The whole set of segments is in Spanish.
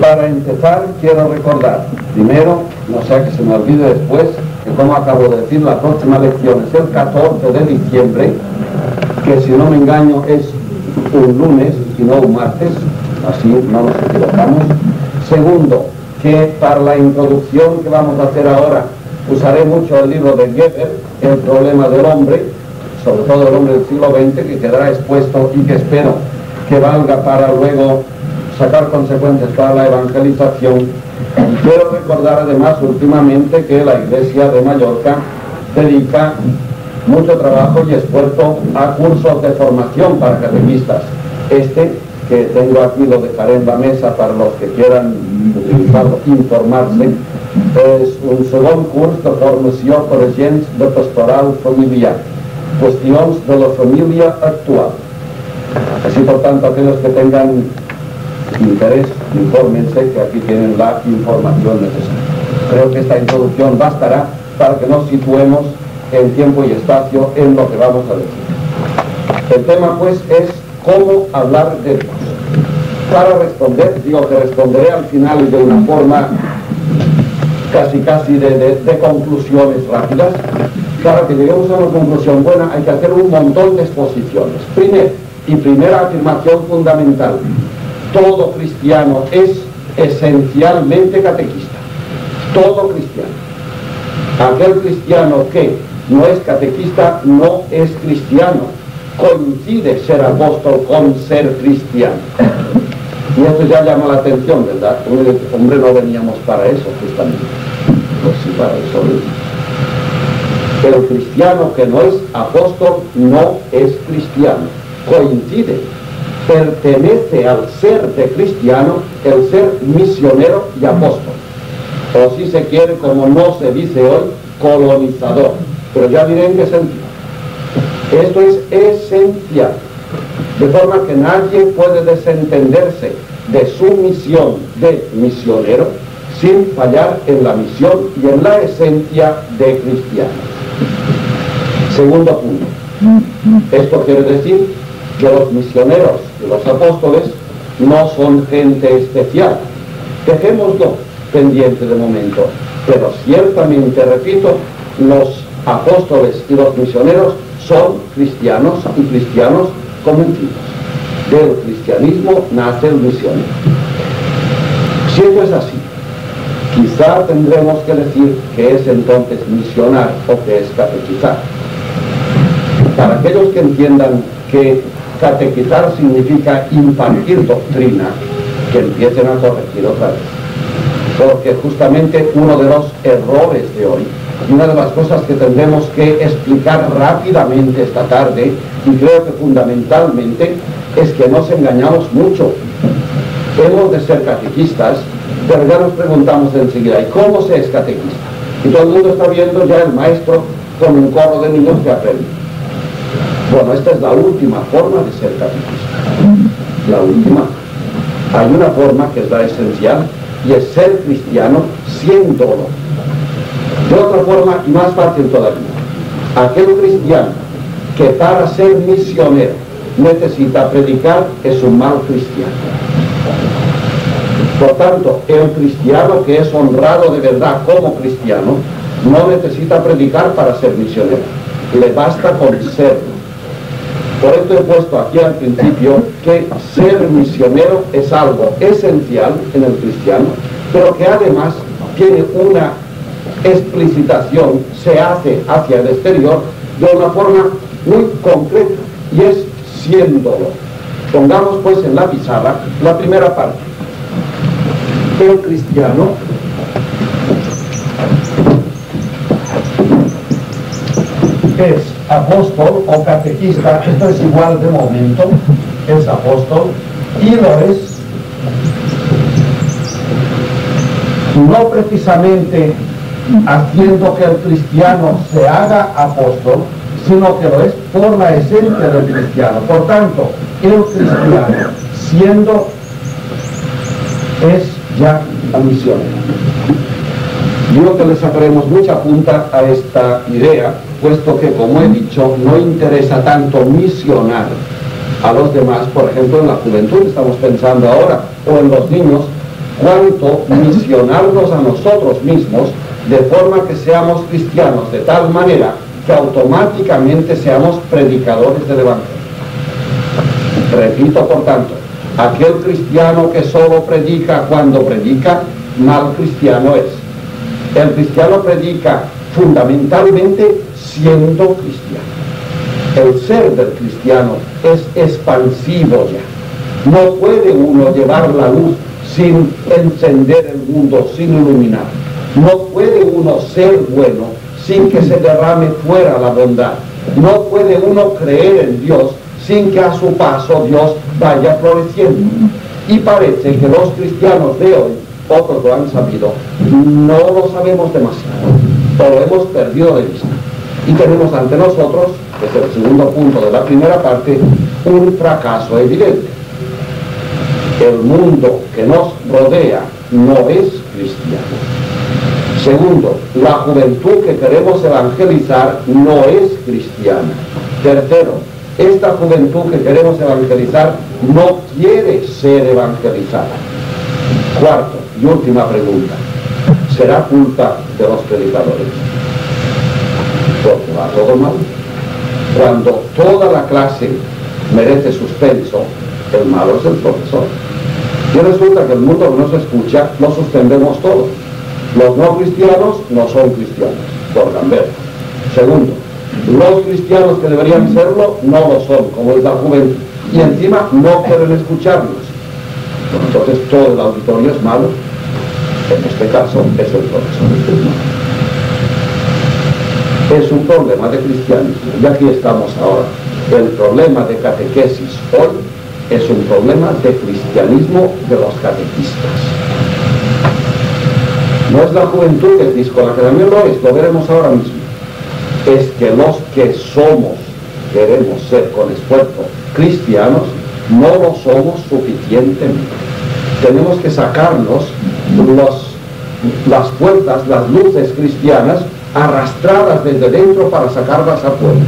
Para empezar, quiero recordar, primero, no sea que se me olvide después, que como acabo de decir, la próxima lección es el 14 de diciembre, que si no me engaño es un lunes y no un martes, así no nos equivocamos. Segundo, que para la introducción que vamos a hacer ahora usaré mucho el libro de Geber, El problema del hombre, sobre todo el hombre del siglo XX, que quedará expuesto y que espero que valga para luego sacar consecuencias para la evangelización. Quiero recordar además últimamente que la Iglesia de Mallorca dedica mucho trabajo y esfuerzo a cursos de formación para catequistas. Este, que tengo aquí, lo dejaré en la mesa para los que quieran informarse, es un segundo curso de formación por agents de pastoral familiar, cuestiones de la familia actual. Así por tanto, aquellos que tengan interés, infórmense que aquí tienen la información necesaria. Creo que esta introducción bastará para que nos situemos en tiempo y espacio en lo que vamos a decir. El tema pues es cómo hablar de Dios. Para responder, digo que responderé al final de una forma casi casi de, de conclusiones rápidas. Para que lleguemos a una conclusión buena hay que hacer un montón de exposiciones. Primero, y primera afirmación fundamental, todo cristiano es esencialmente catequista. Todo cristiano. Aquel cristiano que no es catequista no es cristiano. Coincide ser apóstol con ser cristiano. Y esto ya llama la atención, ¿verdad? Hombre, no veníamos para eso, justamente. Pues sí, para eso. El cristiano que no es apóstol no es cristiano. Coincide. Pertenece al ser de cristiano el ser misionero y apóstol. O si se quiere, como no se dice hoy, colonizador pero ya diré en qué sentido. Esto es esencial, de forma que nadie puede desentenderse de su misión de misionero sin fallar en la misión y en la esencia de cristiano. Segundo punto. Esto quiere decir que los misioneros y los apóstoles no son gente especial. Dejémoslo pendiente de momento. Pero ciertamente, repito, los apóstoles y los misioneros son cristianos y cristianos convencidos. Del cristianismo nace el misionero. Si esto es así, quizá tendremos que decir que es entonces misionar o que es catequizar. Para aquellos que entiendan que catequizar significa impartir doctrina, que empiecen a corregir otra vez. Porque justamente uno de los errores de hoy y una de las cosas que tendremos que explicar rápidamente esta tarde, y creo que fundamentalmente, es que nos engañamos mucho. Hemos de ser catequistas, pero ya nos preguntamos enseguida, ¿y cómo se es catequista? Y todo el mundo está viendo ya el maestro con un corro de niños que aprende. Bueno, esta es la última forma de ser catequista. La última. Hay una forma que es la esencial y es ser cristiano siendo de otra forma, y más fácil todavía, aquel cristiano que para ser misionero necesita predicar es un mal cristiano. Por tanto, el cristiano que es honrado de verdad como cristiano no necesita predicar para ser misionero, le basta con serlo. Por esto he puesto aquí al principio que ser misionero es algo esencial en el cristiano, pero que además tiene una explicitación se hace hacia el exterior de una forma muy concreta y es siéndolo. Pongamos pues en la pizarra la primera parte. El cristiano es apóstol o catequista, esto es igual de momento, es apóstol y lo es no precisamente haciendo que el cristiano se haga apóstol, sino que lo es por la esencia del cristiano. Por tanto, el cristiano, siendo, es ya un misionero. Digo que le sacaremos mucha punta a esta idea, puesto que, como he dicho, no interesa tanto misionar a los demás, por ejemplo, en la juventud, estamos pensando ahora, o en los niños, cuanto misionarnos a nosotros mismos de forma que seamos cristianos de tal manera que automáticamente seamos predicadores del Evangelio. Repito, por tanto, aquel cristiano que solo predica cuando predica, mal cristiano es. El cristiano predica fundamentalmente siendo cristiano. El ser del cristiano es expansivo ya. No puede uno llevar la luz sin encender el mundo, sin iluminar. No puede uno ser bueno sin que se derrame fuera la bondad. No puede uno creer en Dios sin que a su paso Dios vaya floreciendo. Y parece que los cristianos de hoy, otros lo han sabido, no lo sabemos demasiado, o lo hemos perdido de vista. Y tenemos ante nosotros, desde el segundo punto de la primera parte, un fracaso evidente. El mundo que nos rodea no es cristiano. Segundo, la juventud que queremos evangelizar no es cristiana. Tercero, esta juventud que queremos evangelizar no quiere ser evangelizada. Cuarto y última pregunta, ¿será culpa de los predicadores? Porque va todo mal. Cuando toda la clase merece suspenso, el malo es el profesor. Y resulta que el mundo que nos escucha lo suspendemos todos. Los no cristianos no son cristianos, por Gambero. Segundo, los cristianos que deberían serlo no lo son, como es la juventud. Y encima no quieren escucharnos. Entonces todo el auditorio es malo. En este caso es el profesor. Es un problema de cristianismo. Y aquí estamos ahora. El problema de catequesis hoy es un problema de cristianismo de los catequistas. No es la juventud el disco, la que también lo es, lo veremos ahora mismo. Es que los que somos, queremos ser con esfuerzo cristianos, no lo somos suficientemente. Tenemos que sacarnos los, las puertas, las luces cristianas arrastradas desde dentro para sacarlas afuera.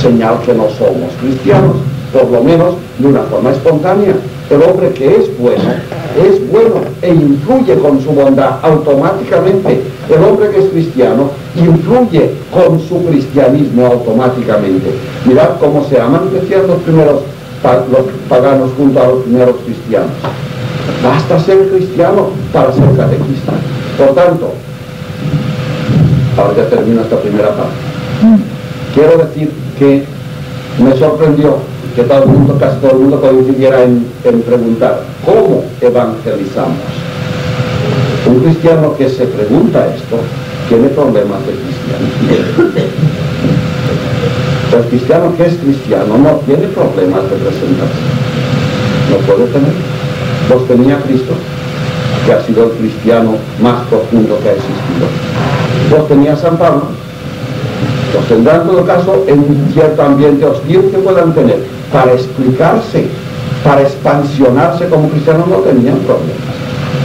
Señal que no somos cristianos por lo menos de una forma espontánea. El hombre que es bueno, es bueno e influye con su bondad automáticamente. El hombre que es cristiano influye con su cristianismo automáticamente. Mirad cómo se aman, los primeros los paganos junto a los primeros cristianos. Basta ser cristiano para ser catequista. Por tanto, ahora ya termino esta primera parte. Quiero decir que me sorprendió que todo el mundo, casi todo el mundo coincidiera en, preguntar, ¿cómo evangelizamos? Un cristiano que se pregunta esto tiene problemas de cristianismo. El cristiano que es cristiano no tiene problemas de presentarse. No puede tener. Los tenía Cristo, que ha sido el cristiano más profundo que ha existido. Los tenía San Pablo. Los tendrán en todo caso en cierto ambiente hostil que puedan tener para explicarse, para expansionarse como cristianos no tenían problemas.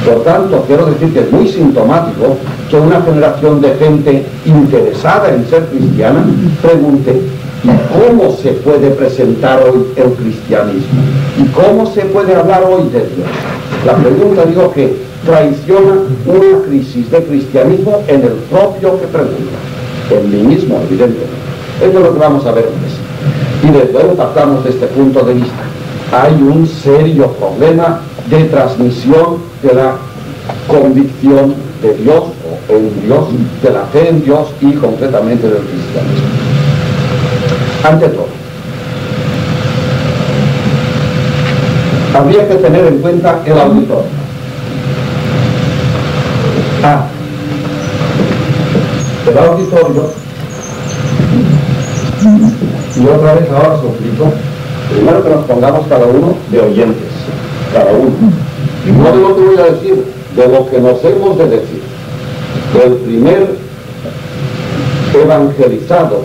Por tanto, quiero decir que es muy sintomático que una generación de gente interesada en ser cristiana pregunte, ¿y cómo se puede presentar hoy el cristianismo? ¿Y cómo se puede hablar hoy de Dios? La pregunta digo que traiciona una crisis de cristianismo en el propio que pregunta, en mí mismo, evidentemente. Esto es lo que vamos a ver hoy. Y desde luego partamos de este punto de vista. Hay un serio problema de transmisión de la convicción de Dios o en Dios, de la fe en Dios y concretamente del cristianismo. Ante todo, habría que tener en cuenta el auditorio. El auditorio y otra vez ahora suplico, primero que nos pongamos cada uno de oyentes, cada uno. Y no de lo que voy a decir, de lo que nos hemos de decir. El primer evangelizado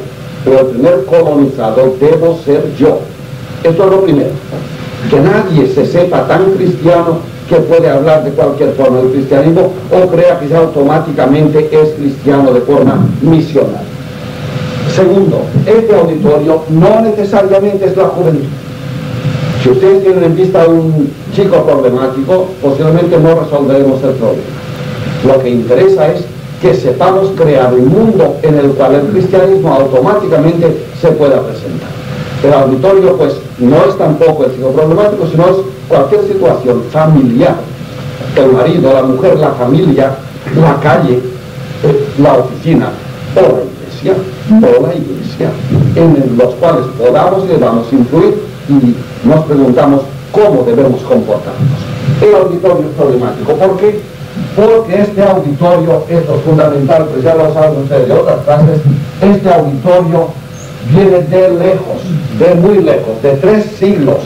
o el primer colonizado debo ser yo. Esto es lo primero. Que nadie se sepa tan cristiano que puede hablar de cualquier forma del cristianismo o crea que ya automáticamente es cristiano de forma misional. Segundo, este auditorio no necesariamente es la juventud. Si ustedes tienen en vista a un chico problemático, posiblemente no resolveremos el problema. Lo que interesa es que sepamos crear un mundo en el cual el cristianismo automáticamente se pueda presentar. El auditorio pues no es tampoco el chico problemático, sino es cualquier situación familiar. El marido, la mujer, la familia, la calle, eh, la oficina o la iglesia, o la iglesia, en los cuales podamos y debamos influir y nos preguntamos cómo debemos comportarnos. El auditorio es problemático. ¿Por qué? Porque este auditorio, esto es fundamental, pues ya lo saben ustedes de otras clases, este auditorio viene de lejos, de muy lejos, de tres siglos,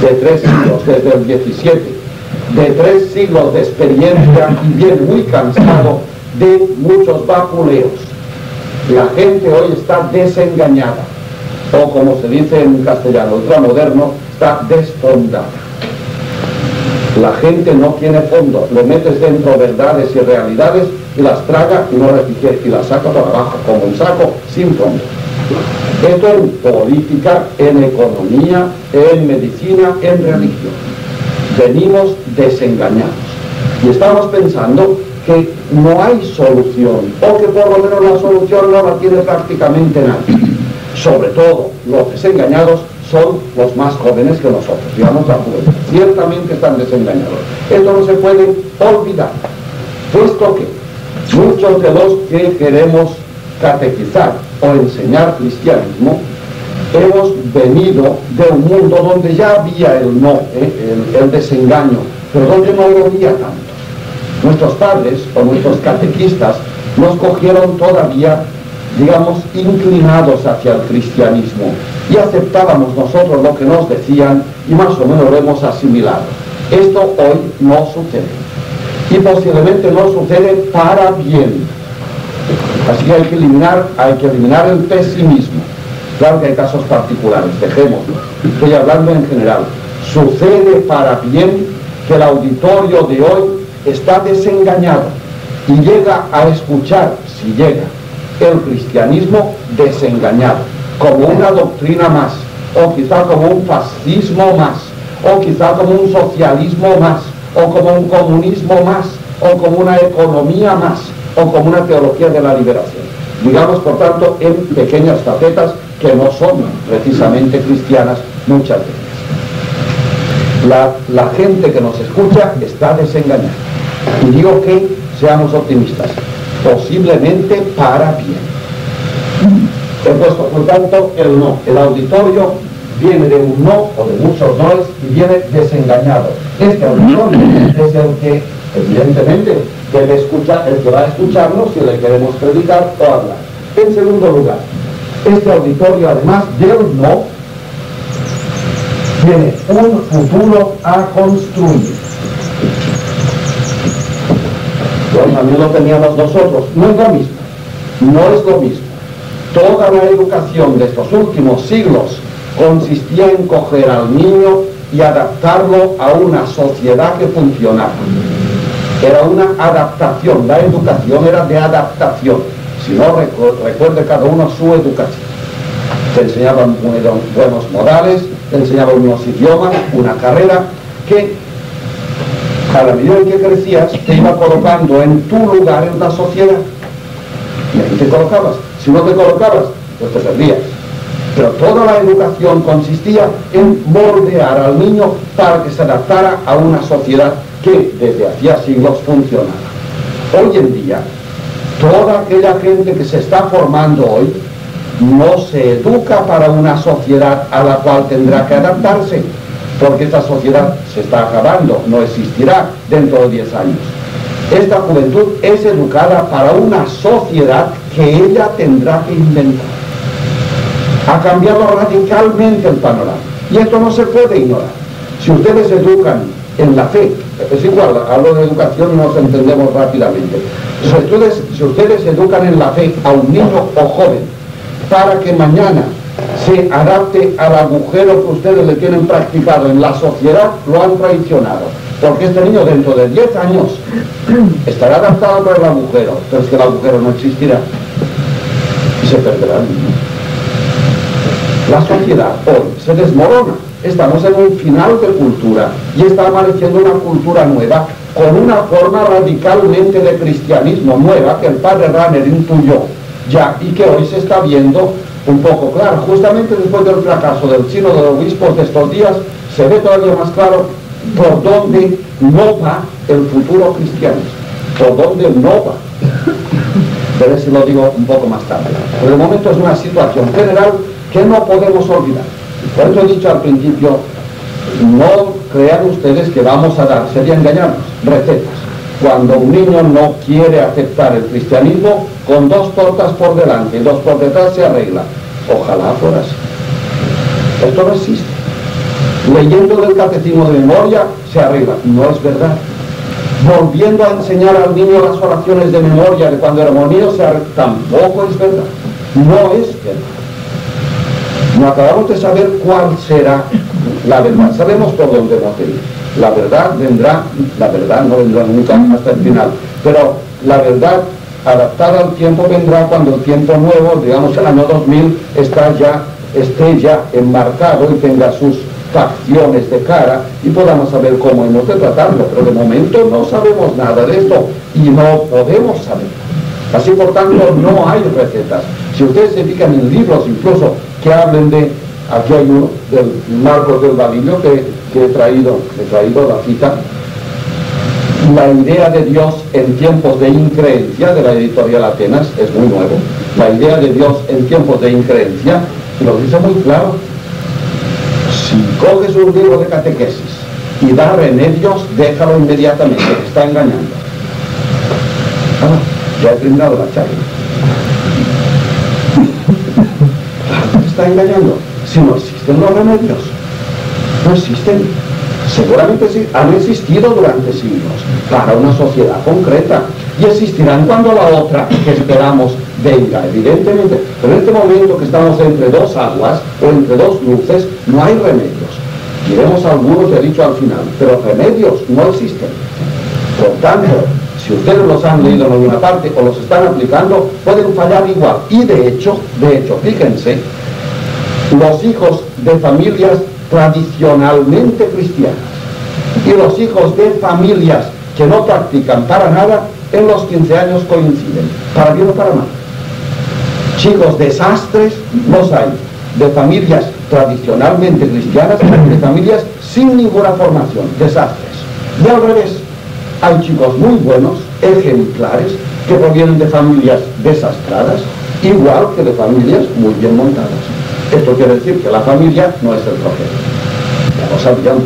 de tres siglos, desde el 17, de tres siglos de experiencia y viene muy cansado de muchos vapuleos. La gente hoy está desengañada o como se dice en castellano, ultramoderno, está desfondada. La gente no tiene fondo, le metes dentro verdades y realidades y las traga y no repite y las saca para abajo como un saco sin fondo. Esto en política, en economía, en medicina, en religión. Venimos desengañados y estamos pensando que no hay solución o que por lo menos la solución no la tiene prácticamente nadie sobre todo los desengañados son los más jóvenes que nosotros, digamos la juventud. Ciertamente están desengañados. Esto no se puede olvidar, puesto que muchos de los que queremos catequizar o enseñar cristianismo, hemos venido de un mundo donde ya había el no, eh, el, el desengaño, pero donde no lo había tanto. Nuestros padres o nuestros catequistas nos cogieron todavía digamos, inclinados hacia el cristianismo y aceptábamos nosotros lo que nos decían y más o menos lo hemos asimilado. Esto hoy no sucede y posiblemente no sucede para bien. Así que hay que eliminar, hay que eliminar el pesimismo. Claro que hay casos particulares, dejémoslo. Estoy hablando en general. Sucede para bien que el auditorio de hoy está desengañado y llega a escuchar, si llega, el cristianismo desengañado, como una doctrina más, o quizá como un fascismo más, o quizá como un socialismo más, o como un comunismo más, o como una economía más, o como una teología de la liberación. Digamos, por tanto, en pequeñas facetas que no son precisamente cristianas muchas veces. La, gente que nos escucha está desengañada. Y digo que seamos optimistas posiblemente para bien. He puesto, por tanto, el no. El auditorio viene de un no o de muchos noes y viene desengañado. Este auditorio es el que, evidentemente, debe escuchar, el que va a escucharnos si le queremos predicar o hablar. En segundo lugar, este auditorio, además del no, tiene un futuro a construir. también lo teníamos nosotros. No es lo mismo, no es lo mismo. Toda la educación de estos últimos siglos consistía en coger al niño y adaptarlo a una sociedad que funcionara. Era una adaptación, la educación era de adaptación. Si no, recuerde cada uno su educación. Te enseñaban buenos modales, te enseñaban unos idiomas, una carrera que a la medida en que crecías, te iba colocando en tu lugar en la sociedad. Y ahí te colocabas. Si no te colocabas, pues te perdías. Pero toda la educación consistía en moldear al niño para que se adaptara a una sociedad que desde hacía siglos funcionaba. Hoy en día, toda aquella gente que se está formando hoy no se educa para una sociedad a la cual tendrá que adaptarse, porque esta sociedad se está acabando, no existirá dentro de 10 años. Esta juventud es educada para una sociedad que ella tendrá que inventar. Ha cambiado radicalmente el panorama. Y esto no se puede ignorar. Si ustedes educan en la fe, es igual, hablo de educación y nos entendemos rápidamente. Si ustedes, si ustedes educan en la fe a un niño o joven para que mañana se adapte al agujero que ustedes le tienen practicado en la sociedad, lo han traicionado. Porque este niño dentro de 10 años estará adaptado por el agujero, pero es que el agujero no existirá y se perderá el niño. La sociedad hoy se desmorona estamos en un final de cultura y está apareciendo una cultura nueva con una forma radicalmente de cristianismo nueva que el padre Ranner intuyó ya y que hoy se está viendo un poco claro. Justamente después del fracaso del chino de los obispos de estos días, se ve todavía más claro por dónde no va el futuro cristianismo, por dónde no va. Pero eso lo digo un poco más tarde. Por el momento es una situación general que no podemos olvidar. Por eso he dicho al principio, no crean ustedes que vamos a dar, sería engañarnos, recetas. Cuando un niño no quiere aceptar el cristianismo, con dos tortas por delante y dos por detrás se arregla. Ojalá fuera así. Esto no existe. Leyendo del catecismo de memoria se arregla. No es verdad. Volviendo a enseñar al niño las oraciones de memoria de cuando éramos niños se arregla. Tampoco es verdad. No es verdad. No acabamos de saber cuál será la verdad. Sabemos por dónde va a ir. La verdad vendrá, la verdad no vendrá nunca hasta el final, pero la verdad adaptada al tiempo vendrá cuando el tiempo nuevo, digamos el año 2000, está ya, esté ya enmarcado y tenga sus facciones de cara y podamos saber cómo hemos de tratarlo, pero de momento no sabemos nada de esto y no podemos saber. Así por tanto no hay recetas. Si ustedes se fijan en libros incluso que hablen de, aquí hay uno, del Marcos del Babilio que, he traído, he traído la cita, la idea de Dios en tiempos de increencia de la editorial Atenas es muy nuevo. La idea de Dios en tiempos de increencia lo dice muy claro. Si coges un libro de catequesis y da remedios, déjalo inmediatamente, te está engañando. Ah, ya he terminado la charla. Está engañando? Si no existen los remedios. No existen. Seguramente sí, han existido durante siglos para una sociedad concreta y existirán cuando la otra que esperamos venga, evidentemente. Pero en este momento que estamos entre dos aguas o entre dos luces, no hay remedios. Diremos algunos, he dicho al final, pero remedios no existen. Por tanto, si ustedes los han leído en alguna parte o los están aplicando, pueden fallar igual. Y de hecho, de hecho, fíjense, los hijos de familias tradicionalmente cristianas y los hijos de familias que no practican para nada, en los 15 años coinciden, para bien o para mal. Chicos desastres los hay, de familias tradicionalmente cristianas, de familias sin ninguna formación, desastres. Y al revés, hay chicos muy buenos, ejemplares, que provienen de familias desastradas, igual que de familias muy bien montadas. Esto quiere decir que la familia no es el profeta. Ya lo sabíamos.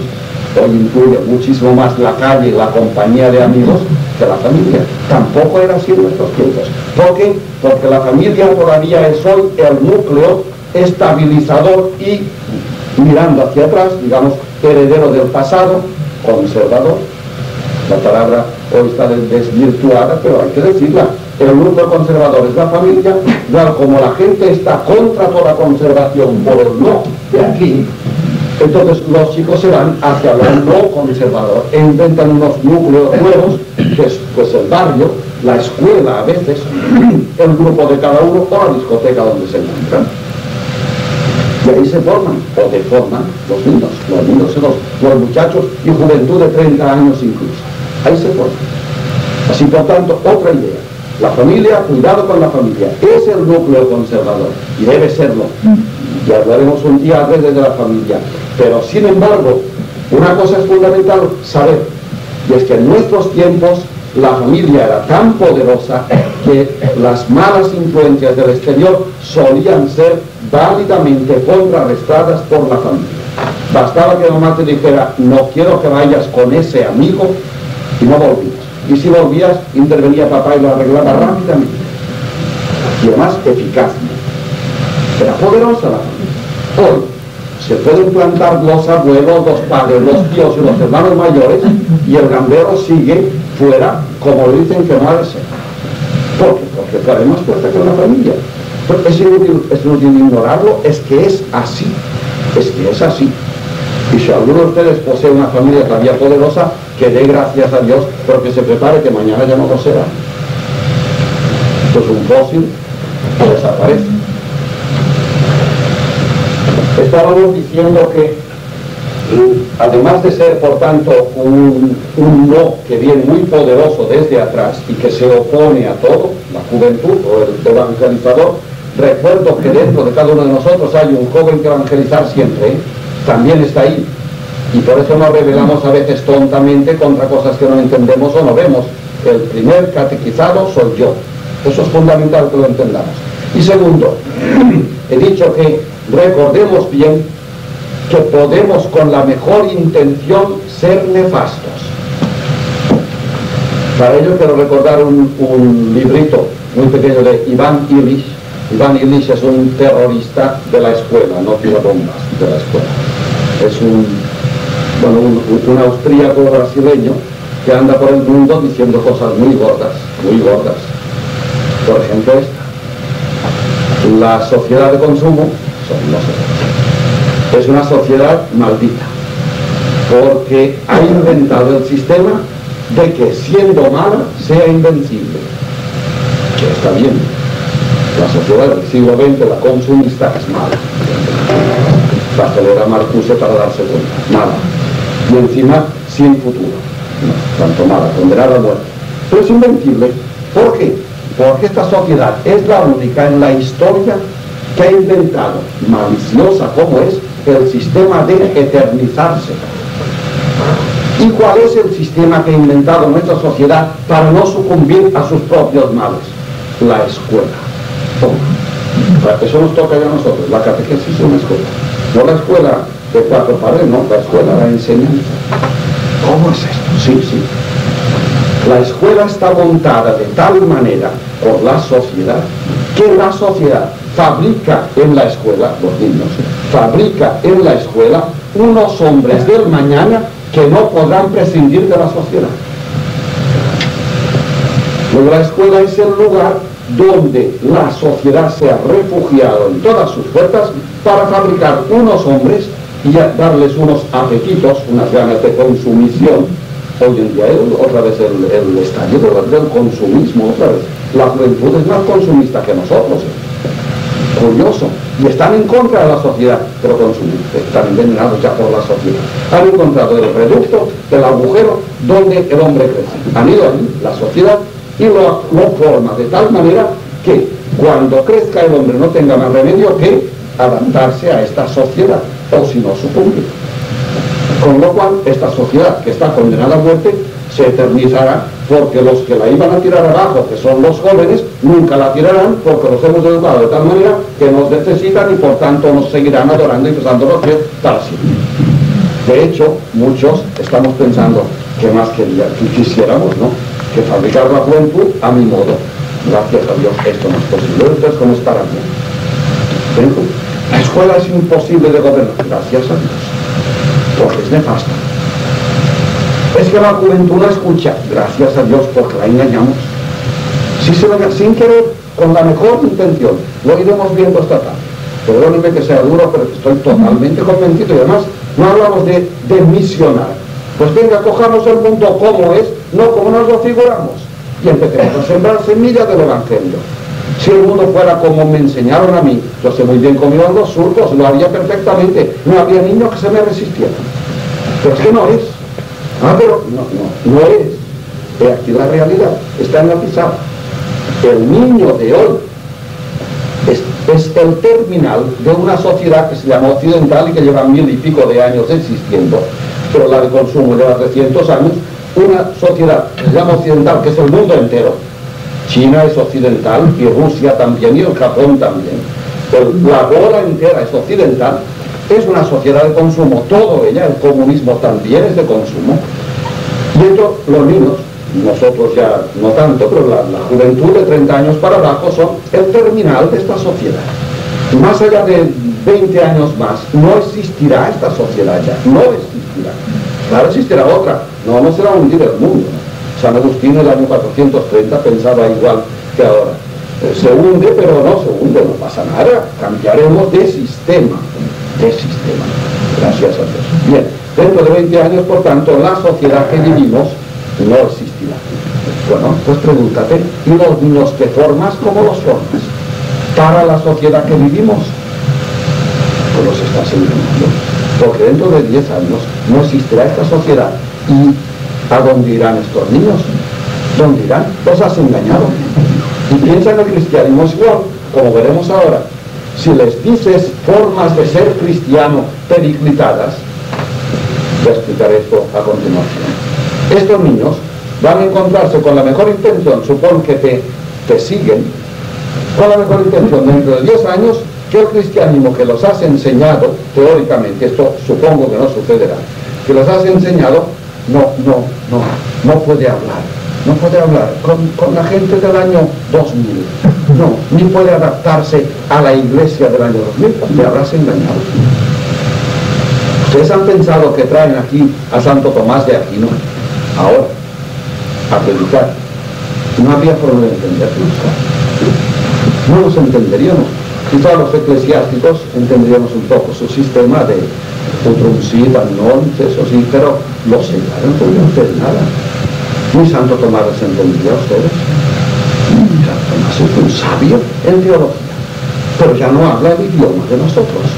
Hoy incluye muchísimo más la calle y la compañía de amigos que la familia. Tampoco era así en nuestros tiempos. ¿Por qué? Porque la familia todavía es hoy el núcleo estabilizador y mirando hacia atrás, digamos, heredero del pasado, conservador. La palabra hoy está desvirtuada, pero hay que decirla el grupo conservador es la familia, ya como la gente está contra toda conservación por el no de aquí, entonces los chicos se van hacia lo no conservador e inventan unos núcleos nuevos, que es pues el barrio, la escuela a veces, el grupo de cada uno o la discoteca donde se encuentran. Y ahí se forman, o deforman los niños, los niños, los, los muchachos y juventud de 30 años incluso. Ahí se forman. Así por tanto, otra idea la familia, cuidado con la familia. Es el núcleo conservador y debe serlo. Y hablaremos un día desde de la familia. Pero sin embargo, una cosa es fundamental saber, y es que en nuestros tiempos la familia era tan poderosa que las malas influencias del exterior solían ser válidamente contrarrestadas por la familia. Bastaba que mamá te dijera, no quiero que vayas con ese amigo y no volvías y si volvías, intervenía papá y lo arreglaba rápidamente. Y además eficazmente. Era poderosa la familia. Hoy se pueden plantar los abuelos, los padres, los tíos y los hermanos mayores y el gambero sigue fuera como dicen que no ha de ser. ¿Por qué? Porque más fuerza que una familia. Es inútil, es inútil ignorarlo, es que es así. Es que es así. Y si alguno de ustedes posee una familia todavía poderosa, que dé gracias a Dios, pero que se prepare que mañana ya no lo será. Esto es un fósil desaparece. Estábamos diciendo que además de ser, por tanto, un, un, no que viene muy poderoso desde atrás y que se opone a todo, la juventud o el evangelizador, recuerdo que dentro de cada uno de nosotros hay un joven que evangelizar siempre, ¿eh? También está ahí. Y por eso nos rebelamos a veces tontamente contra cosas que no entendemos o no vemos. El primer catequizado soy yo. Eso es fundamental que lo entendamos. Y segundo, he dicho que recordemos bien que podemos con la mejor intención ser nefastos. Para ello quiero recordar un, librito muy pequeño de Iván Illich. Iván Illich es un terrorista de la escuela, no tira bombas de la escuela. Es un, bueno, un, un austríaco brasileño que anda por el mundo diciendo cosas muy gordas, muy gordas. Por ejemplo esta. La sociedad de consumo son nosotros es una sociedad maldita, porque ha inventado el sistema de que siendo mala sea invencible. Que está bien. La sociedad del siglo XX, la consumista, es mala. Basta leer a Marcuse para darse cuenta. Mala. Y encima, sin futuro. tanto mala, condenada a muerte. Pero es invencible. ¿Por qué? Porque esta sociedad es la única en la historia que ha inventado, maliciosa como es, el sistema de eternizarse. ¿Y cuál es el sistema que ha inventado nuestra sociedad para no sucumbir a sus propios males? La escuela. Eso nos toca ya a nosotros. La catequesis es una escuela. No la escuela de cuatro paredes, no, la escuela, la enseñanza. ¿Cómo es esto? Sí, sí. La escuela está montada de tal manera por la sociedad que la sociedad fabrica en la escuela, los niños, fabrica en la escuela unos hombres del mañana que no podrán prescindir de la sociedad. la escuela es el lugar donde la sociedad se ha refugiado en todas sus fuerzas para fabricar unos hombres y darles unos apetitos, unas ganas de consumición. Hoy en día otra vez el, estallido del consumismo, otra vez. La juventud es más consumista que nosotros. curioso, y están en contra de la sociedad, pero están envenenados ya por la sociedad. Han encontrado el reducto del agujero donde el hombre crece. Han ido allí, la sociedad, y lo, forma de tal manera que cuando crezca el hombre no tenga más remedio que adaptarse a esta sociedad, o si no sucumbir. Con lo cual, esta sociedad que está condenada a muerte se eternizará porque los que la iban a tirar abajo, que son los jóvenes, nunca la tirarán porque los hemos educado de tal manera que nos necesitan y por tanto nos seguirán adorando y besando los pies para siempre. De hecho, muchos estamos pensando que más quería, que quisiéramos, ¿no? Que fabricar la juventud a mi modo. Gracias a Dios, esto no es posible. ¿cómo es para mí? La escuela es imposible de gobernar, gracias a Dios, porque es nefasta es que la juventud no escucha, gracias a Dios porque la engañamos. Si se lo sin querer, con la mejor intención, lo iremos viendo esta tarde. Perdónenme que sea duro, pero estoy totalmente convencido y además no hablamos de, de misionar. Pues venga, cojamos el mundo como es, no como nos lo figuramos. Y empecemos a sembrar semillas del Evangelio. Si el mundo fuera como me enseñaron a mí, yo sé muy bien cómo iban los surcos, lo haría perfectamente. No había niños que se me resistieran. Pero es que no es. Ah, pero no, no, no es. aquí la realidad, está en la pizarra. El niño de hoy es, el terminal de una sociedad que se llama occidental y que lleva mil y pico de años existiendo, pero la de consumo lleva 300 años, una sociedad que se llama occidental, que es el mundo entero. China es occidental y Rusia también y el Japón también. Pero la bola entera es occidental es una sociedad de consumo, todo ella, el comunismo también es de consumo. Y esto, los niños, nosotros ya no tanto, pero la, juventud de 30 años para abajo son el terminal de esta sociedad. Más allá de 20 años más, no existirá esta sociedad ya, no existirá. Claro, existirá otra, no, no será hundir el mundo. San Agustín en el año 430 pensaba igual que ahora. Eh, se hunde, pero no se hunde, no pasa nada, cambiaremos de sistema de sistema. Gracias a Dios. Bien, dentro de 20 años, por tanto, la sociedad que vivimos no existirá. Bueno, pues pregúntate, ¿y los niños que formas, cómo los formas? Para la sociedad que vivimos, pues los estás eliminando. Porque dentro de 10 años no existirá esta sociedad. ¿Y a dónde irán estos niños? ¿Dónde irán? Los has engañado. Y piensan el cristianismo es igual, como veremos ahora. Si les dices formas de ser cristiano periclitadas, voy a explicar esto a continuación. Estos niños van a encontrarse con la mejor intención, supón que te, te siguen, con la mejor intención dentro de 10 años que el cristianismo que los has enseñado, teóricamente, esto supongo que no sucederá, que los has enseñado, no, no, no, no puede hablar, no puede hablar con, la gente del año 2000, no, ni puede adaptarse a la iglesia del año 2000, le habrás engañado. Ustedes han pensado que traen aquí a Santo Tomás de Aquino, ahora, a predicar. No había forma de entendernos. No nos entenderíamos. Quizá los eclesiásticos entenderíamos un poco su sistema de utrum non, eso sí, pero los seglares no podían hacer nada. Ni Santo Tomás les entendía a ustedes. Santo Tomás es un sabio en teología, pero ya no habla el idioma de nosotros.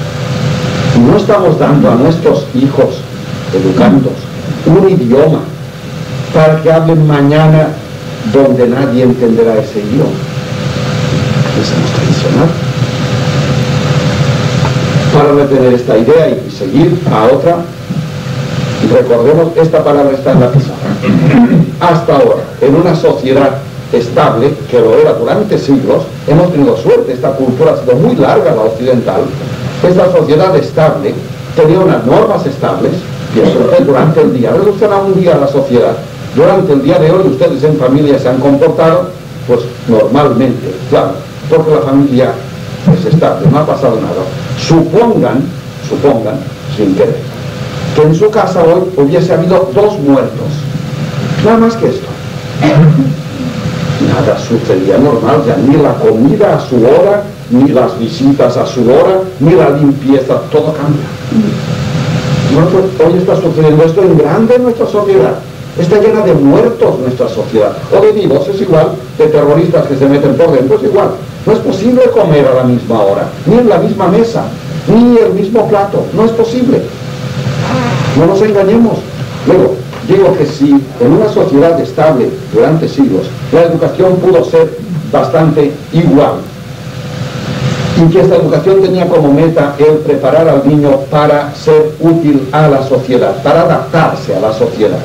No estamos dando a nuestros hijos, educandos, un idioma para que hablen mañana donde nadie entenderá ese idioma. Pensamos tradicional para retener esta idea y seguir a otra, recordemos, esta palabra está en la pizarra. Hasta ahora, en una sociedad estable, que lo era durante siglos, hemos tenido suerte, esta cultura ha sido muy larga, la occidental, esta sociedad estable tenía unas normas estables, que durante el día, reduzcan a un día la sociedad, durante el día de hoy ustedes en familia se han comportado, pues normalmente, claro, porque la familia es estable, no ha pasado nada supongan, supongan, sin querer, que en su casa hoy hubiese habido dos muertos. Nada más que esto. Nada sucedía normal, ya ni la comida a su hora, ni las visitas a su hora, ni la limpieza, todo cambia. hoy está sucediendo esto en grande en nuestra sociedad. Está llena de muertos nuestra sociedad. O de vivos, es igual, de terroristas que se meten por dentro, es igual. No es posible comer a la misma hora, ni en la misma mesa, ni el mismo plato. No es posible. No nos engañemos. Luego, digo que si en una sociedad estable durante siglos la educación pudo ser bastante igual y que esta educación tenía como meta el preparar al niño para ser útil a la sociedad, para adaptarse a la sociedad.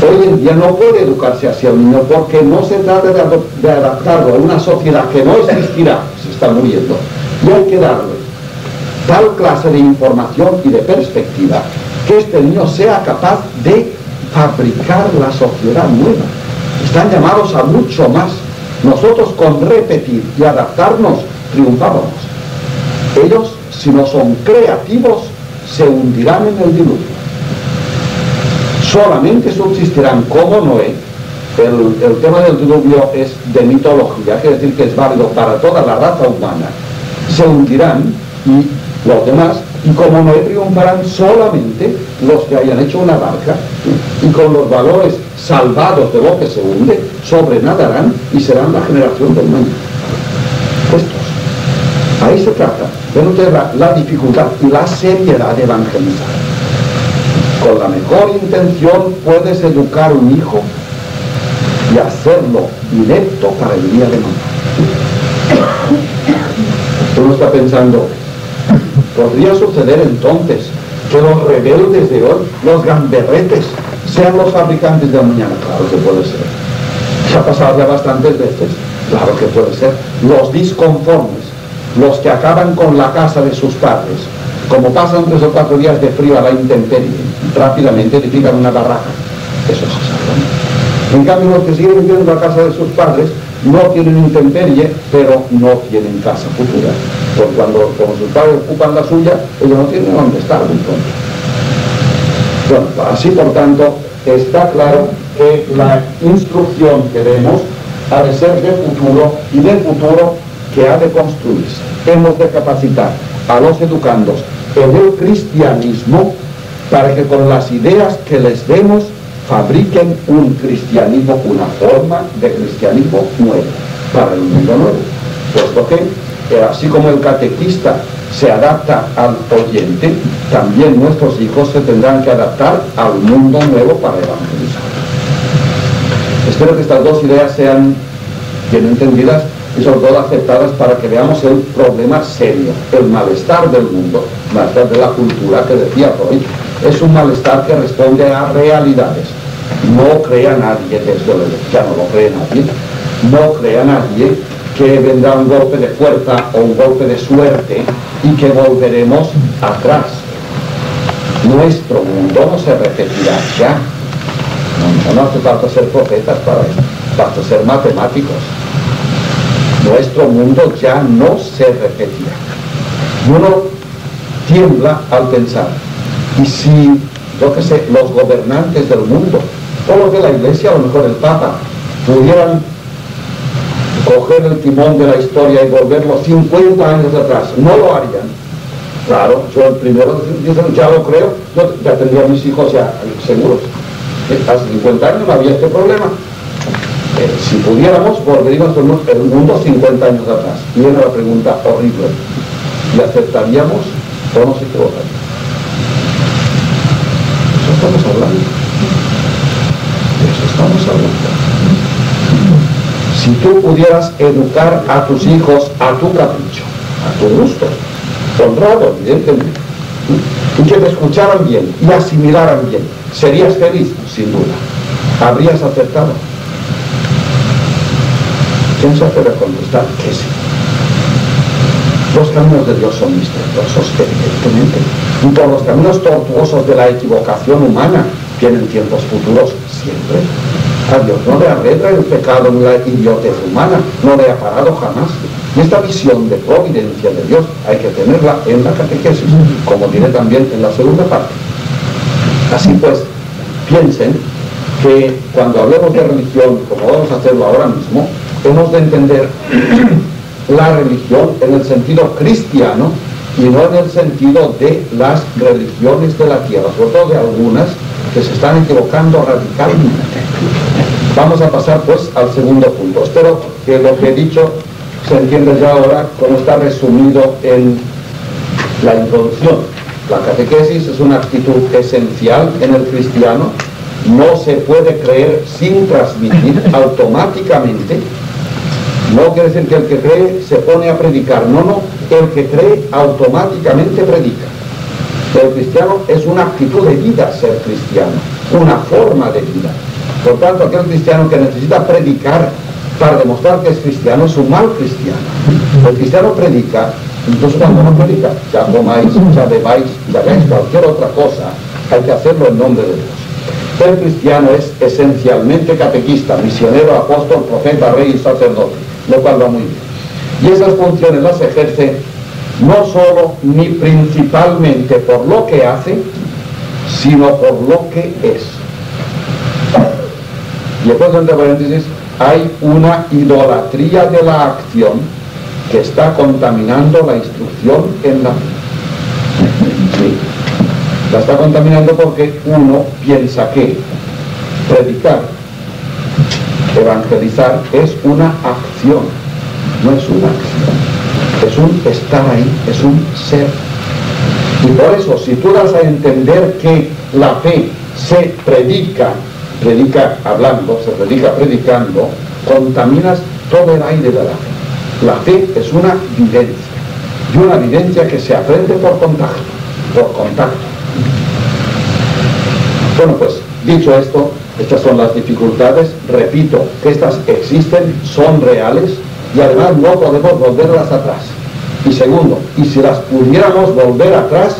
Hoy en día no puede educarse hacia el niño porque no se trata de, adaptarlo a una sociedad que no existirá, se está muriendo, y hay que darle tal clase de información y de perspectiva que este niño sea capaz de fabricar la sociedad nueva. Están llamados a mucho más. Nosotros con repetir y adaptarnos triunfábamos. Ellos, si no son creativos, se hundirán en el diluvio solamente subsistirán como Noé. El, el tema del diluvio es de mitología, quiere decir que es válido para toda la raza humana. Se hundirán y los demás, y como Noé triunfarán solamente los que hayan hecho una barca y con los valores salvados de lo que se hunde, sobrenadarán y serán la generación del mañana. Estos. Ahí se trata tener la dificultad y la seriedad de evangelizar con la mejor intención puedes educar un hijo y hacerlo directo para el día de mañana. Uno está pensando, ¿podría suceder entonces que los rebeldes de hoy, los gamberretes, sean los fabricantes de mañana? Claro que puede ser. Se ha pasado ya bastantes veces. Claro que puede ser. Los disconformes, los que acaban con la casa de sus padres, como pasan tres o cuatro días de frío a la intemperie, rápidamente edifican una barraca. Eso se sabe. En cambio, los que siguen viviendo la casa de sus padres no tienen intemperie, pero no tienen casa futura. Porque cuando, como sus padres ocupan la suya, ellos no tienen dónde estar entonces. Bueno, así por tanto, está claro que la instrucción que demos ha de ser de futuro y de futuro que ha de construirse. Hemos de capacitar a los educandos en el cristianismo para que con las ideas que les demos fabriquen un cristianismo, una forma de cristianismo nuevo, para el mundo nuevo. Puesto que eh, así como el catequista se adapta al oyente, también nuestros hijos se tendrán que adaptar al mundo nuevo para evangelizar. Espero que estas dos ideas sean bien entendidas y sobre todo aceptadas para que veamos el problema serio, el malestar del mundo, el malestar de la cultura que decía Freud, es un malestar que responde a realidades. No crea nadie, desde ya no lo cree nadie, no crea nadie que vendrá un golpe de fuerza o un golpe de suerte y que volveremos atrás. Nuestro mundo no se repetirá ya. No, no hace falta ser profetas para eso, basta ser matemáticos nuestro mundo ya no se repetirá. Uno tiembla al pensar, y si, yo que sé, los gobernantes del mundo, o los de la iglesia, a lo mejor el Papa, pudieran coger el timón de la historia y volverlo 50 años atrás, no lo harían. Claro, yo el primero, ya lo creo, yo ya tendría mis hijos ya seguros. Hace 50 años no había este problema si pudiéramos, volveríamos el mundo 50 años atrás. Y viene la pregunta horrible. ¿Le aceptaríamos o nos equivocaríamos? Eso estamos hablando. Eso estamos hablando. Si tú pudieras educar a tus hijos a tu capricho, a tu gusto, honrado, evidentemente, y que te escucharan bien y asimilaran bien, ¿serías feliz? Sin duda. ¿Habrías aceptado? ¿Quién se atreve a contestar que sí? Los caminos de Dios son misteriosos, evidentemente. Y por los caminos tortuosos de la equivocación humana tienen tiempos futuros siempre. A Dios no le arredra el pecado ni la idiotez humana, no le ha parado jamás. Y esta visión de providencia de Dios hay que tenerla en la catequesis, como tiene también en la segunda parte. Así pues, piensen que cuando hablemos de religión, como vamos a hacerlo ahora mismo, hemos de entender la religión en el sentido cristiano y no en el sentido de las religiones de la tierra, sobre todo de algunas que se están equivocando radicalmente. Vamos a pasar pues al segundo punto. Espero que lo que he dicho se entienda ya ahora como está resumido en la introducción. La catequesis es una actitud esencial en el cristiano, no se puede creer sin transmitir automáticamente no quiere decir que el que cree se pone a predicar, no, no, el que cree automáticamente predica. El cristiano es una actitud de vida ser cristiano, una forma de vida. Por tanto, aquel cristiano que necesita predicar para demostrar que es cristiano es un mal cristiano. El cristiano predica, incluso cuando no predica, ya comáis, ya bebáis, ya hagáis cualquier otra cosa, hay que hacerlo en nombre de Dios. El cristiano es esencialmente catequista, misionero, apóstol, profeta, rey y sacerdote lo cual va muy bien. Y esas funciones las ejerce no solo ni principalmente por lo que hace, sino por lo que es. Y después, entre paréntesis, hay una idolatría de la acción que está contaminando la instrucción en la sí. La está contaminando porque uno piensa que predicar Evangelizar es una acción, no es una acción. Es un estar ahí, es un ser. Y por eso, si tú das a entender que la fe se predica, predica hablando, se predica predicando, contaminas todo el aire de la fe. La fe es una vivencia, y una vivencia que se aprende por contacto, por contacto. Bueno, pues, dicho esto, estas son las dificultades, repito, estas existen, son reales y además no podemos volverlas atrás. Y segundo, y si las pudiéramos volver atrás,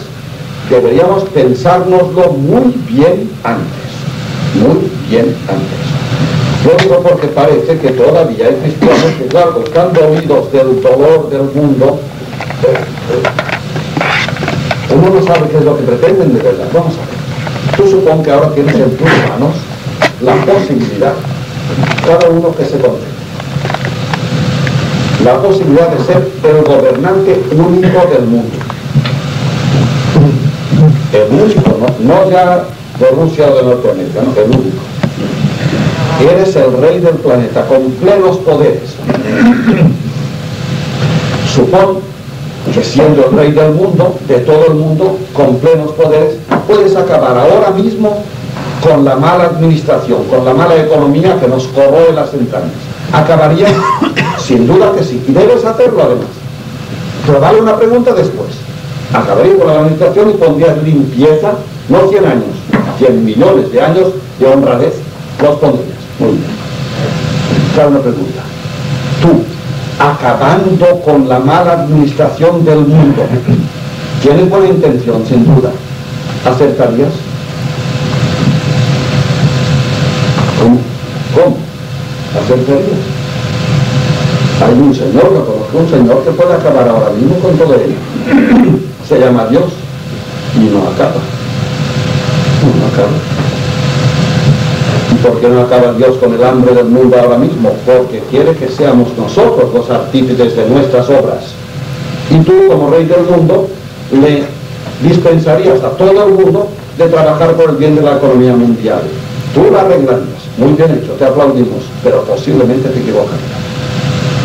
deberíamos pensárnoslo muy bien antes, muy bien antes. Lo digo porque parece que todavía hay cristianos que, claro, están dolidos del dolor del mundo. Uno no sabe qué es lo que pretenden de verdad. Vamos a ver. Tú supongo que ahora tienes en tus manos la posibilidad, cada uno que se conoce, la posibilidad de ser el gobernante único del mundo. El único, no, ya de Rusia o de Norteamérica, no, el único. Eres el rey del planeta con plenos poderes. Supón que siendo el rey del mundo, de todo el mundo, con plenos poderes, puedes acabar ahora mismo con la mala administración, con la mala economía que nos corroe las entrañas. Acabaría, sin duda que sí, y debes hacerlo además. Pero vale una pregunta después. Acabaría con la administración y pondrías limpieza, no 100 años, 100 millones de años de honradez, los pondrías. Muy bien. Claro, una pregunta. Tú, acabando con la mala administración del mundo, tienes buena intención, sin duda, ¿acertarías? ¿Cómo? ¿Acertarías? Hay un señor, lo conozco, un señor que puede acabar ahora mismo con todo ello. Se llama Dios y no acaba. No acaba. ¿Y por qué no acaba Dios con el hambre del mundo ahora mismo? Porque quiere que seamos nosotros los artífices de nuestras obras. Y tú, como rey del mundo, le dispensarías a todo el mundo de trabajar por el bien de la economía mundial. Tú la arreglarías. Muy bien hecho, te aplaudimos, pero posiblemente te equivocarías.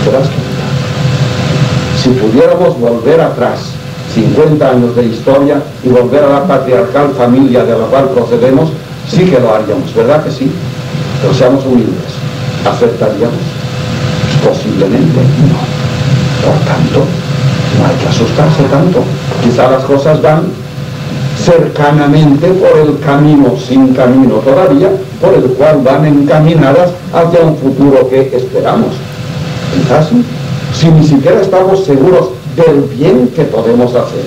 Verás que Si pudiéramos volver atrás 50 años de historia y volver a la patriarcal familia de la cual procedemos, sí que lo haríamos, ¿verdad que sí? Pero seamos humildes, ¿aceptaríamos? Posiblemente no. Por tanto, no hay que asustarse tanto. Quizá las cosas van cercanamente por el camino, sin camino todavía, por el cual van encaminadas hacia un futuro que esperamos. Quizás si ni siquiera estamos seguros del bien que podemos hacer,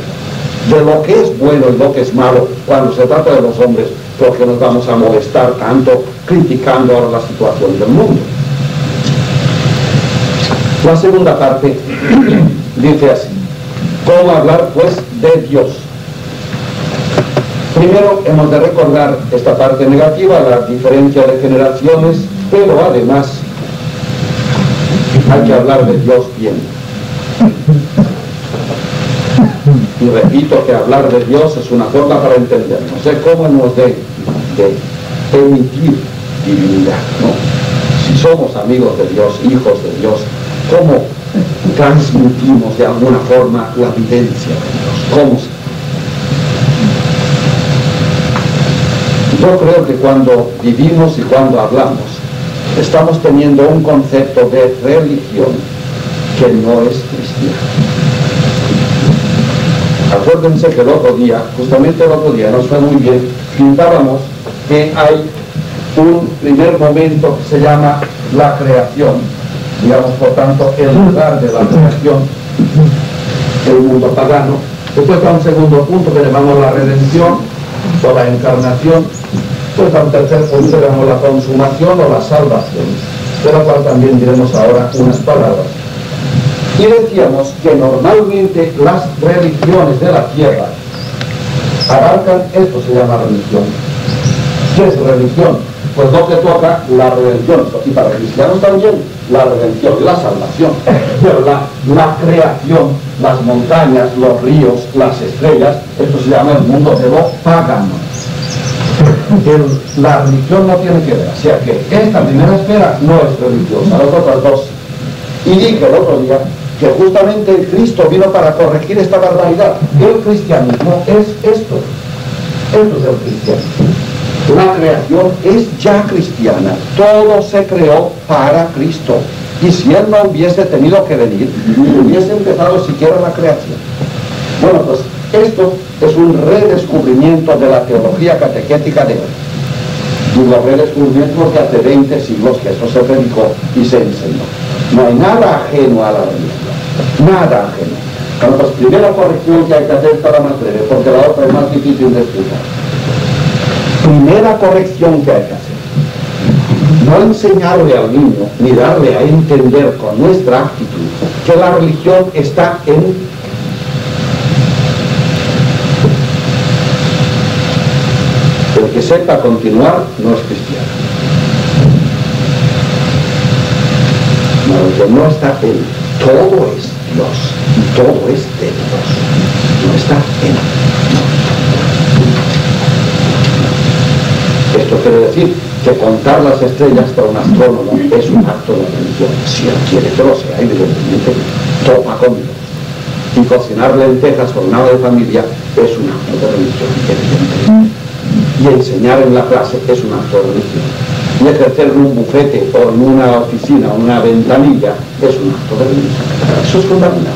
de lo que es bueno y lo que es malo cuando se trata de los hombres, porque nos vamos a molestar tanto criticando ahora la situación del mundo. La segunda parte dice así, ¿cómo hablar pues de Dios? Primero hemos de recordar esta parte negativa, la diferencia de generaciones, pero además hay que hablar de Dios bien. Y repito que hablar de Dios es una forma para entender. No sé cómo hemos de, de emitir divinidad. Si somos amigos de Dios, hijos de Dios, ¿cómo transmitimos de alguna forma la vivencia de Dios? ¿Cómo se Yo creo que cuando vivimos y cuando hablamos, estamos teniendo un concepto de religión que no es cristiano. Acuérdense que el otro día, justamente el otro día, nos fue muy bien, pintábamos que hay un primer momento que se llama la creación, digamos por tanto el lugar de la creación, el mundo pagano. Después está un segundo punto que llamamos la redención o la encarnación, pues a un tercer punto llamamos la consumación o la salvación, de la cual también diremos ahora unas palabras. Y decíamos que normalmente las religiones de la tierra abarcan, esto se llama religión. ¿Qué es religión? Pues lo que toca la redención, y para cristianos también, la redención, la salvación, pero la, la creación, las montañas, los ríos, las estrellas, esto se llama el mundo de lo pagano. El, la religión no tiene que ver, o sea que esta primera esfera no es religiosa, las otras dos. Y dije el otro día que justamente Cristo vino para corregir esta barbaridad. El cristianismo es esto. Esto es el cristianismo. La creación es ya cristiana. Todo se creó para Cristo. Y si Él no hubiese tenido que venir, ni hubiese empezado siquiera la creación. Bueno, pues esto es un redescubrimiento de la teología catequética de hoy. Y los redescubrimientos porque hace 20 siglos que esto se predicó y se enseñó. No hay nada ajeno a la religión. Nada ajeno. Bueno, pues primera corrección que hay que hacer para más breve, porque la otra es más difícil de explicar primera corrección que hay que hacer. No enseñarle al niño ni darle a entender con nuestra actitud que la religión está en el que sepa continuar no es cristiano. Religión no está en todo es Dios y todo es de Dios. No está en Esto quiere decir que contar las estrellas para un astrónomo es un acto de religión. Si él quiere que lo sea, evidentemente, toma con Dios. Y cocinar lentejas con nada de familia es un acto de religión, evidentemente. Y enseñar en la clase es un acto de religión. Y ejercer en un bufete o en una oficina o una ventanilla es un acto de religión. Eso es fundamental.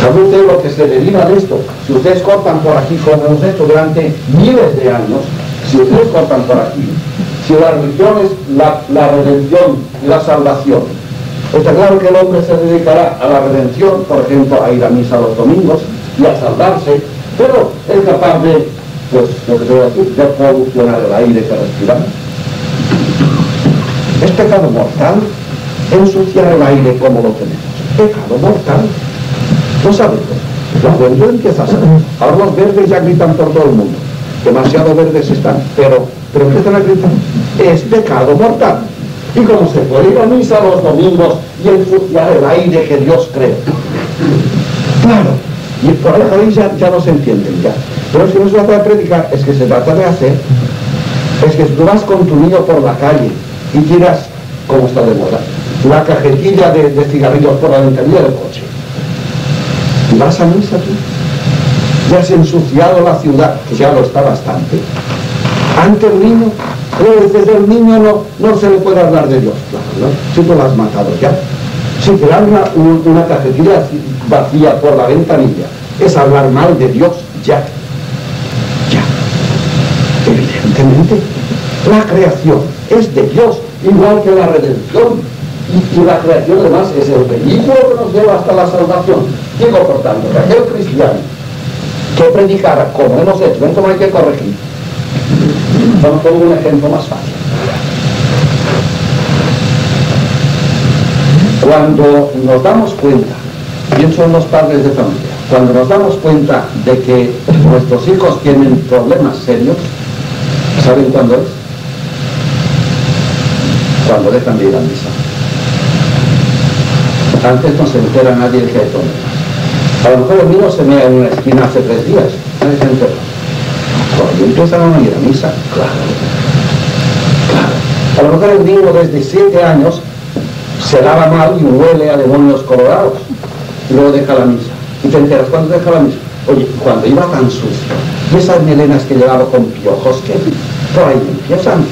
¿Sabe usted lo que se deriva de esto? Si ustedes cortan por aquí, como hemos hecho durante miles de años, si ustedes cortan por aquí, si la religión es la, la redención y la salvación, está claro que el hombre se dedicará a la redención, por ejemplo, a ir a misa los domingos y a salvarse, pero es capaz de, pues, lo que a decir, de polucionar el aire que respiramos. Es pecado mortal ensuciar el aire como lo tenemos. Pecado mortal. No sabes. La juventud empieza a saber. Ahora los verdes ya gritan por todo el mundo. Demasiado verdes están. Pero, pero empiezan a gritar. Es pecado mortal. Y como se puede ir a misa los domingos y ensuciar el aire que Dios creó. Claro. Y por ahí ya, no se entienden ya. Pero si no se trata de predicar, es que se trata de hacer. Es que tú vas con tu niño por la calle y tiras, como está de moda, la cajetilla de, de cigarrillos por la ventanilla del coche. Y vas a misa tú. Ya has ensuciado la ciudad, que ya lo está bastante. Ante el niño, pero desde el niño no, no se le puede hablar de Dios. Claro, ¿no? Si tú lo has matado ya. Si te una, una cajetilla vacía por la ventanilla, es hablar mal de Dios ya. Ya. Evidentemente, la creación es de Dios, igual que la redención. Y, la creación además es el vehículo que nos lleva hasta la salvación. Digo, por tanto, que cristiano que predicara como hemos hecho, esto no hay que corregir. Vamos poner un ejemplo más fácil. Cuando nos damos cuenta, pienso en los padres de familia, cuando nos damos cuenta de que nuestros hijos tienen problemas serios, ¿saben cuándo es? Cuando dejan de ir a misa. Antes no se entera nadie de que hay problemas. A lo mejor el niño se mea en una esquina hace tres días, nadie se entera. Cuando empiezan a ir a misa, claro, claro. A lo mejor el niño desde siete años se lava mal y huele a demonios colorados y luego deja la misa. Y te enteras cuando deja la misa. Oye, cuando iba tan sucio, y esas melenas que llevaba con piojos que por ahí empiezan.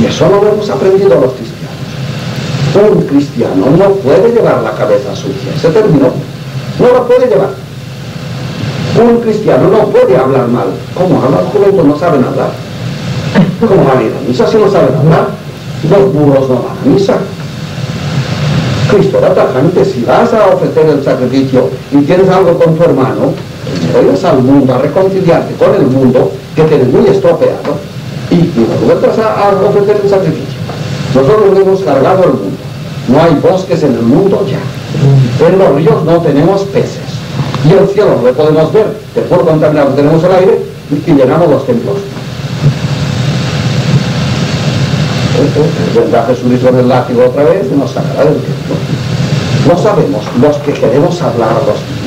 Y eso no lo hemos aprendido los cristianos. Un cristiano no puede llevar la cabeza sucia. Se terminó. No la puede llevar. Un cristiano no puede hablar mal. ¿Cómo hablan juventud? No saben hablar. ¿Cómo van a ir misa si no saben hablar? Los burros no van a misa. Cristo era tajante, si vas a ofrecer el sacrificio y tienes algo con tu hermano, ibas al mundo a reconciliarte con el mundo que tienes muy estropeado y, y luego vas a, a, ofrecer el sacrificio. Nosotros hemos cargado el mundo. No hay bosques en el mundo ya. En los ríos no tenemos peces. Y el cielo no lo podemos ver, de puro contaminado tenemos el aire y llenamos los templos. vendrá del látigo otra vez nos sacará del. No sabemos los que queremos hablar a los niños.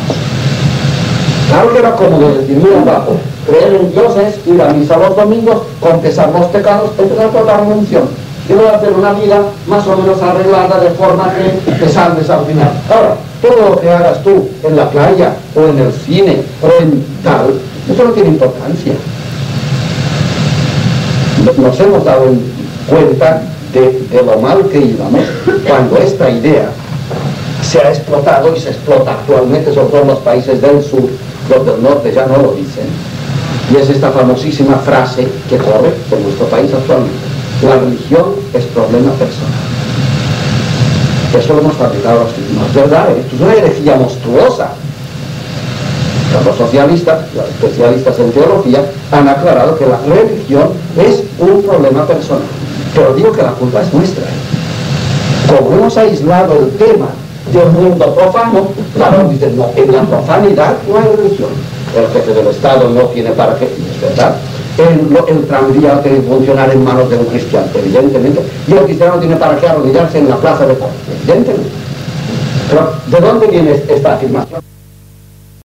Claro que era cómodo decir, mira abajo, creer en Dios es ir a misa los domingos, confesar los pecados, empezar por la redención. Y luego hacer una vida más o menos arreglada de forma que te salves al final. Ahora, todo lo que hagas tú en la playa, o en el cine, o en tal, eso no tiene importancia. Nos hemos dado cuenta de, lo mal que íbamos cuando esta idea se ha explotado y se explota actualmente, sobre todo los países del sur, los del norte ya no lo dicen. Y es esta famosísima frase que corre por nuestro país actualmente. La religión es problema personal. Eso lo hemos fabricado los cristianos. Es verdad, esto es una herejía monstruosa. Los socialistas, los especialistas en teología, han aclarado que la religión es un problema personal. Pero digo que la culpa es nuestra. Como hemos aislado el tema del mundo profano, claro, dicen, no, en la profanidad no hay religión. El jefe del Estado no tiene para qué, es verdad. El, el tranvía que funcionar en manos de un cristiano, evidentemente. Y el cristiano tiene para qué arrodillarse en la plaza de Corte, evidentemente. Pero, ¿de dónde viene esta afirmación?